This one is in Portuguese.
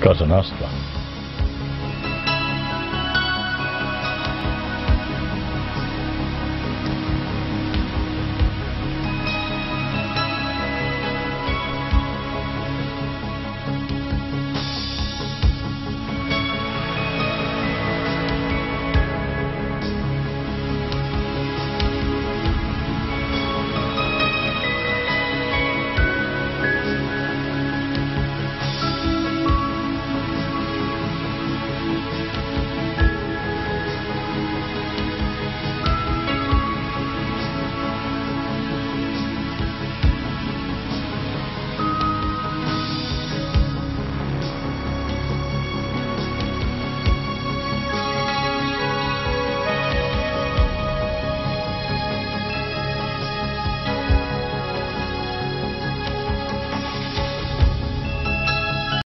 Casa Nostra.